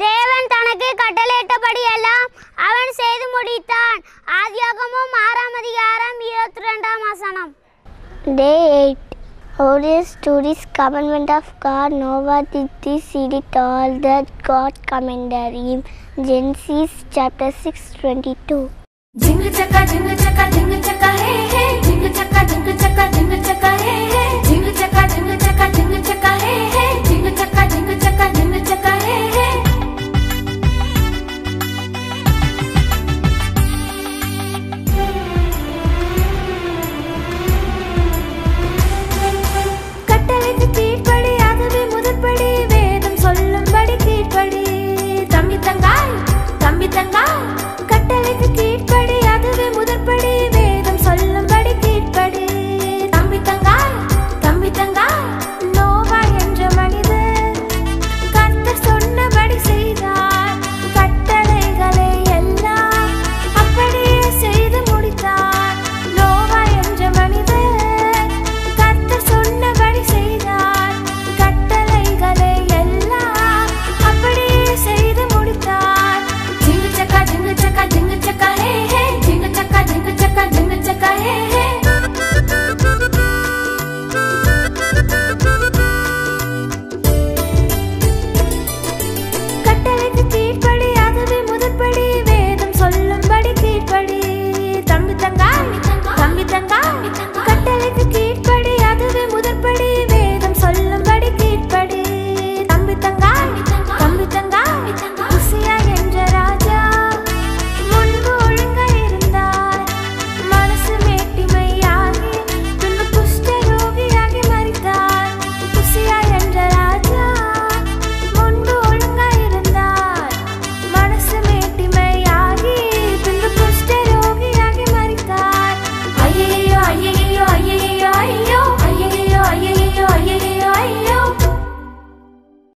தேவன் தனக்கு கட்டளையிட்டபடி எல்லாம் அவன் செய்து முடித்தான் ஆதியாகமும் ஆறாம் அதிகாரம் இருபத்தி ரெண்டாம் வசனம் day eight Horus to this commandment of God, Noah did this, he did all that God commanded him. Genesis chapter 6 22.